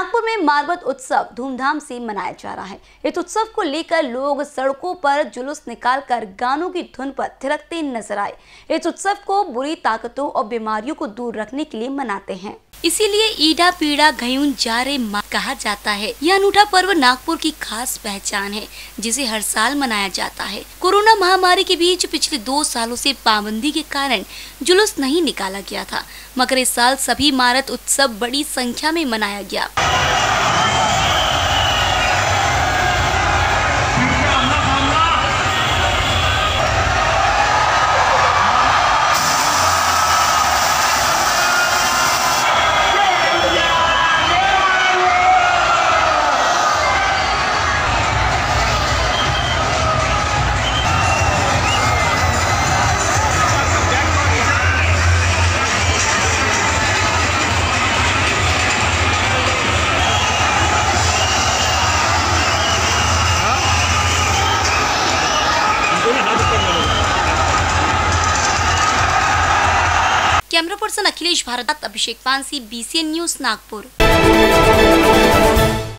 नागपुर में मारबत उत्सव धूमधाम से मनाया जा रहा है। इस उत्सव को लेकर लोग सड़कों पर जुलूस निकालकर गानों की धुन पर थिरकते नज़र आए। इस उत्सव को बुरी ताकतों और बीमारियों को दूर रखने के लिए मनाते हैं। इसीलिए ईडा पीड़ा घयून जारे माँ कहा जाता है। यह अनूठा पर्व नागपुर की खास पहचान है, जिसे हर साल मनाया जाता है। कोरोना महामारी के बीच पिछले दो सालों से पाबंदी के कारण जुलूस नहीं निकाला गया था, मगर इस साल सभी इमारत उत्सव बड़ी संख्या में मनाया गया। Camera person Akhilesh Bhardwaj Abhishek Pansi BCN news Nagpur.